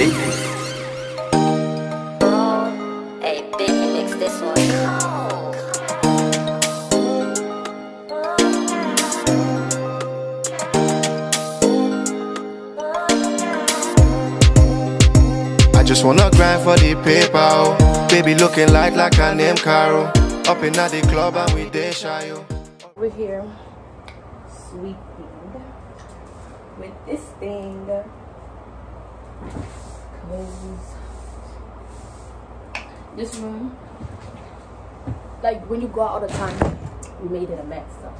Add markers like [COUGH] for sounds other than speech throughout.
Hey. Hey, this one. I just wanna grind for the paper, oh. Baby looking like like a name Caro. Oh. Up in at the club and we dey shy, oh. We're here sweeping with this thing. Cause this room, like when you go out all the time, we made it a mess. So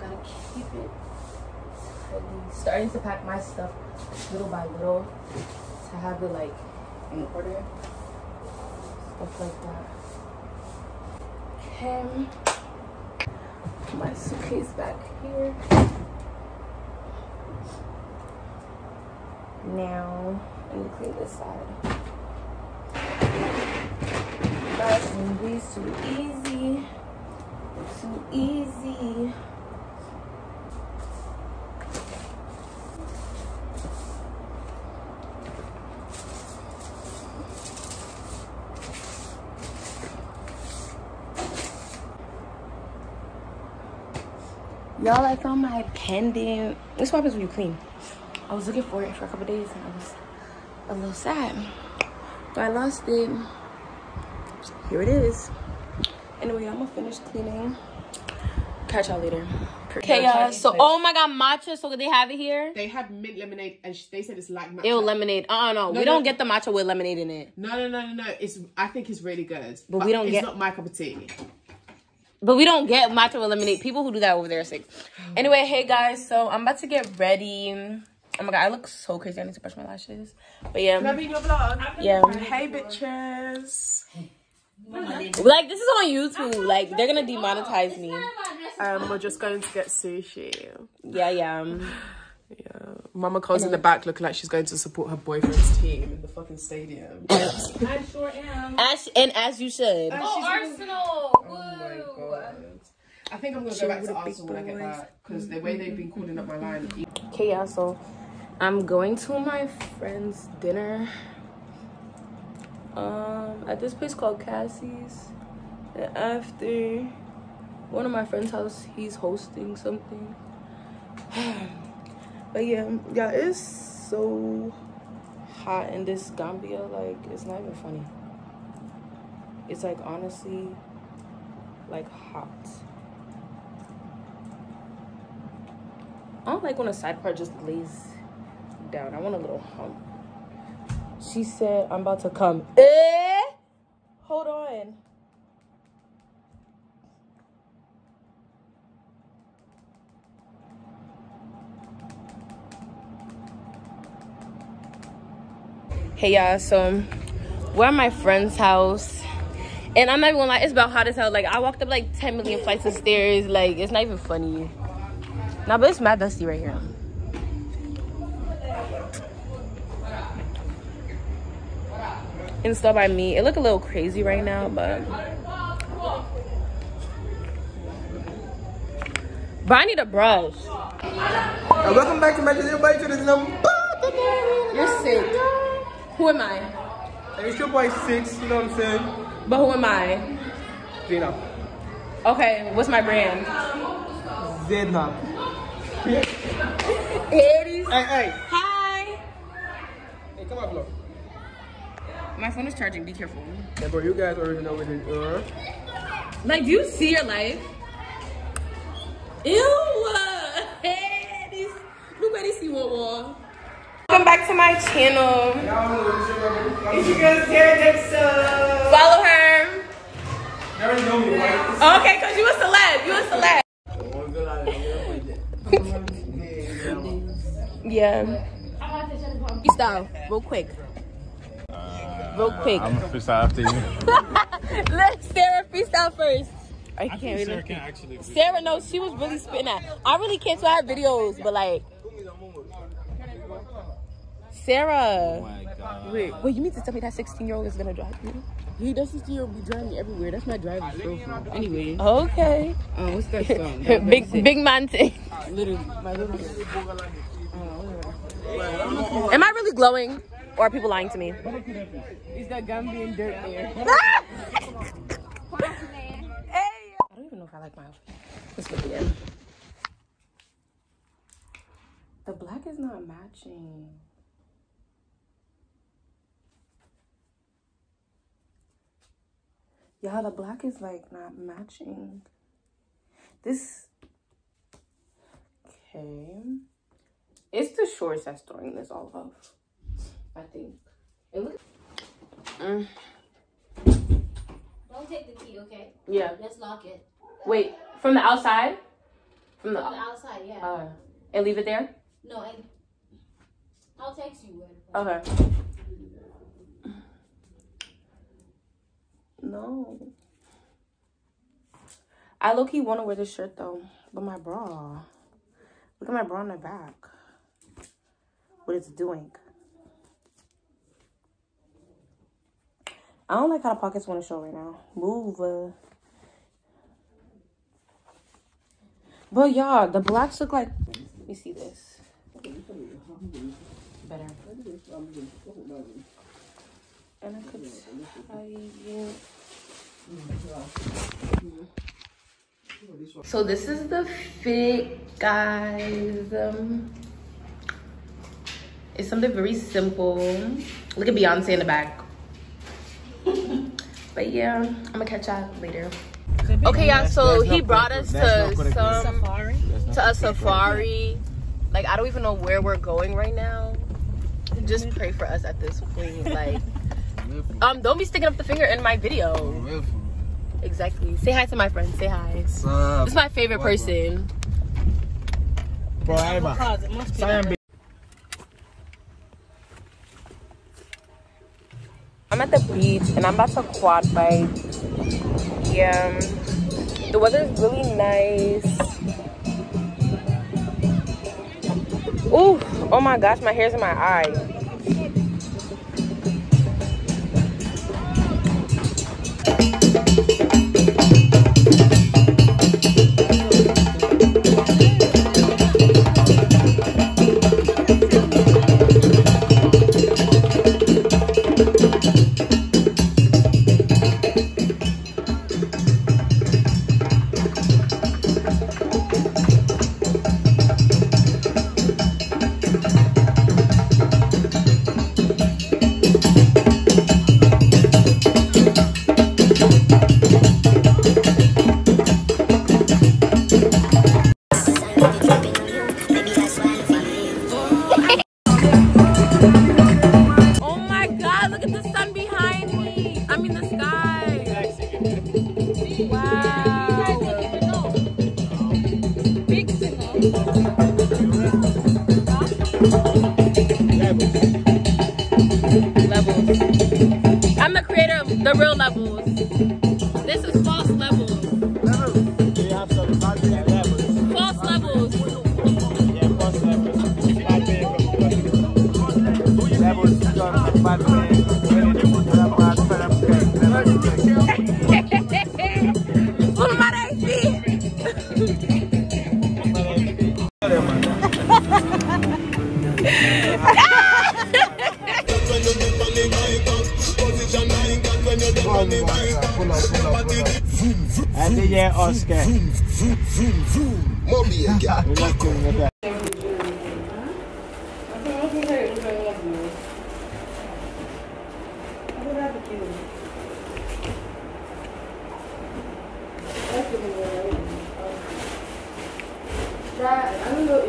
gotta keep it tidy. Starting to pack my stuff little by little to have it like in order. Stuff like that. Okay my suitcase back here. Now, let me clean this side. Gonna too easy. Too easy. Y'all, I found my pendant. This what happens when you clean. I was looking for it for a couple days and I was a little sad. But I lost it. Here it is. Anyway, I'm gonna finish cleaning. Catch y'all later. Okay, y'all. So, oh my god, matcha. So, they have it here? They had mint lemonade, and they said it's like matcha. Ew, lemonade. Uh uh no. No, we no. don't get the matcha with lemonade in it. No, no, no, no, no. It's I think it's really good, But we don't it's get- It's not my cup of tea. But we don't get matcha with lemonade. People who do that over there are sick. Anyway, hey guys, so I'm about to get ready. Oh my god, I look so crazy. I need to brush my lashes. But yeah, Can I be your vlog? yeah. Hey, bitches. Like this is on YouTube. Like they're gonna demonetize me. Um, we're just going to get sushi. Yeah, yeah. Yeah. Mama Cole's in the back looking like she's going to support her boyfriend's team in the fucking stadium. [LAUGHS] I sure am. As and as you should. Oh Arsenal! my god. I think I'm gonna go back to Arsenal when I get back because the way they've been calling up my line. Okay, yeah. So I'm going to my friend's dinner. Um, at this place called Cassie's. And after one of my friend's house, he's hosting something. [SIGHS] but yeah, yeah, it's so hot in this Gambia. Like, it's not even funny. It's like honestly, like hot. I don't like when a side part just lays down. I want a little hump. She said, I'm about to come. Eh? Hold on. Hey y'all, so we're at my friend's house. And I'm not even gonna lie, it's about hot as hell. Like I walked up like 10 million flights of stairs. Like it's not even funny. Nah, but it's mad dusty right here. Installed by me. It look a little crazy right now, but but I need a brush. And welcome back to Magic Everybody to this number. You're sick. Who am I? And it's your boy Six, you know what I'm saying? But who am I? Zena. Okay, what's my brand? Zena. Aries. Hey, hey. Hi. Hey, come on, bro. My phone is charging. Be careful. Yeah, bro, you guys already know what it is. Uh-huh. Like, do you see your life? Ew! Hey, this, look at this you want Welcome back to my channel. It's your girl Sarah Jackson. Follow her. You already know me, right? Okay, cause you a celeb. You a celeb. [LAUGHS] Yeah. Freestyle, real quick. Real quick. I'm gonna freestyle after you. [LAUGHS] Let Sarah freestyle first. I can't really. Sarah can actually. Sarah, no, she was really spitting at. I really can't tell her videos, but like. Sarah. Oh my god. Wait, wait, you mean to tell me that 16 year old is gonna drive me? He doesn't still be driving me everywhere. That's my driver's girlfriend. Anyway, Okay. um, [LAUGHS] what's that song? [LAUGHS] That big, big man thing. Literally, my little. Uh, Am I really glowing? Or are people lying to me? Is that Gambian dirt there? [LAUGHS] I don't even know if I like my outfit. Let's look again. The black is not matching. Yeah, the black is like not matching. This. Okay. It's the shorts that's throwing this all off. I think. It looks. Mm, Don't take the key, okay? yeah. Let's lock it. Wait, from the outside? From the. On the outside, yeah. Uh, and leave it there? no, I, I'll text you. when- Okay. No. I low key want to wear this shirt though, but my bra. Look at my bra on the back. What it's doing. I don't like how the pockets want to show right now. Move. Uh. But y'all, the blacks look like. Let me see this. Better. And I could. So this is the fit, guys. Um, it's something very simple. Look at Beyonce in the back. But yeah, I'm gonna catch y'all later. Okay, y'all. So he brought us to some to a safari. Like I don't even know where we're going right now. Just pray for us at this point. [LAUGHS] Like, um, don't be sticking up the finger in my video. Exactly. Say hi to my friend. Say hi. This is my favorite person. I'm at the beach and I'm about to quad bike. Yeah. The weather is really nice. Ooh, oh my gosh, my hair's in my eye. The real levels. Let's. Zoom, zoom, zoom, zoom. Mommy again. Caco. I don't know.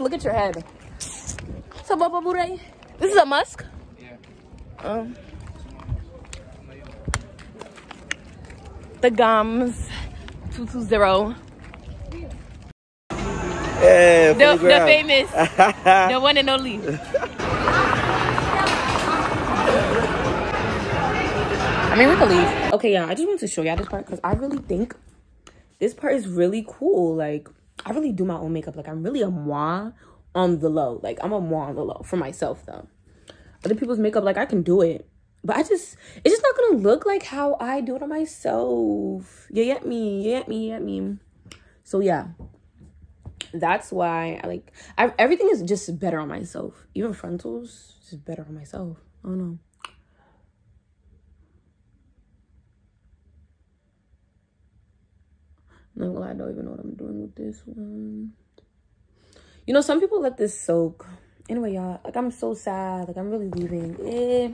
Look at your head. So, Baba Burai. This is a musk? Yeah. Um, the gums 220. Yeah, The, the famous, [LAUGHS] the one and only. I mean, we can leave. Okay, yeah, I just wanted to show y'all this part because I really think this part is really cool. Like, I really do my own makeup. Like, I'm really a moi on the low. Like, I'm a moi on the low for myself, though. Other people's makeup, like, I can do it. But I just, it's just not gonna look like how I do it on myself. You get me? You get me? You get me? So, yeah that's why I like I, everything is just better on myself. Even frontals, just better on myself. I don't know. Gonna lie, I don't even know what I'm doing with this one. You know, some people let this soak. Anyway, y'all, like I'm so sad. Like I'm really leaving. Eh,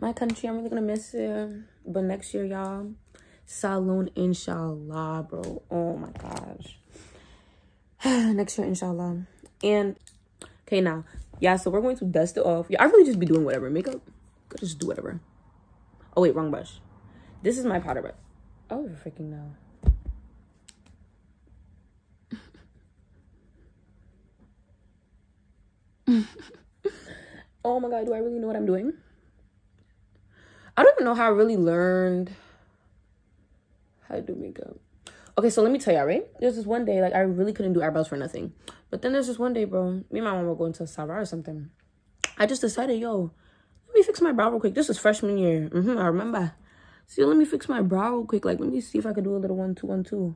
my country, I'm really gonna miss it. But next year, y'all, Saloon, inshallah, bro. Oh my gosh. [SIGHS] next year, inshallah. And okay, now, yeah. So we're going to dust it off. Yeah, I really just be doing whatever makeup. Could just do whatever. Oh wait, wrong brush. This is my powder brush. Oh, freaking no. oh my god, do I really know what I'm doing? I don't even know how I really learned how to do makeup. Okay, so let me tell y'all, right? There's this one day, like, I really couldn't do eyebrows for nothing. But then there's this one day, bro, me and my mom were going to Sarah or something. I just decided, yo, let me fix my brow real quick. This is freshman year. Mm -hmm, I remember. See, let me fix my brow real quick. Like, let me see if I could do a little one, two, one, two.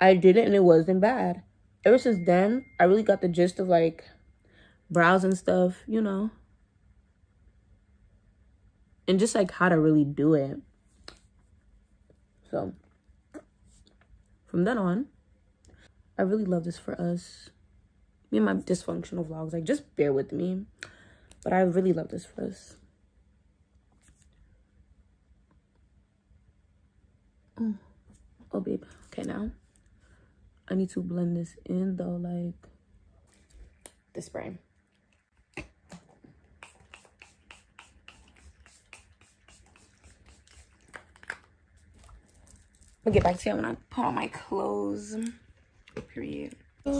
I did it and it wasn't bad. Ever since then, I really got the gist of, like, brows and stuff, you know. And just, like, how to really do it. So, from then on, I really love this for us. Me and my dysfunctional vlogs, like, just bear with me. But I really love this for us. Oh, oh babe. Okay, now I need to blend this in though, like the spray. I'll get back to you when I put on my clothes. Period. I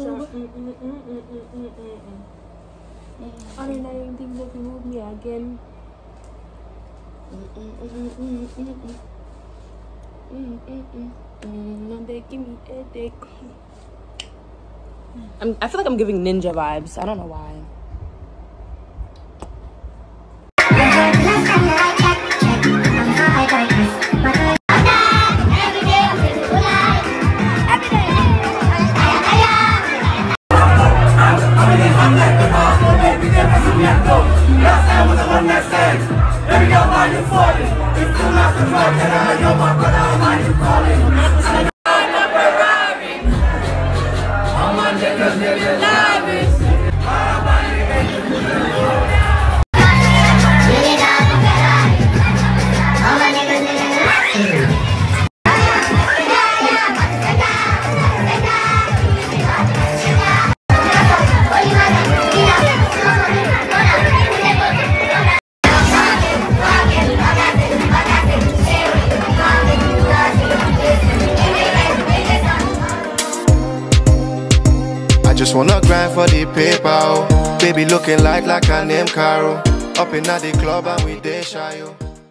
mean, I didn't think again. I feel like I'm giving ninja vibes. I don't know why. Paper, oh. Baby looking like like a name Caro. Up in the club and we day shy, oh.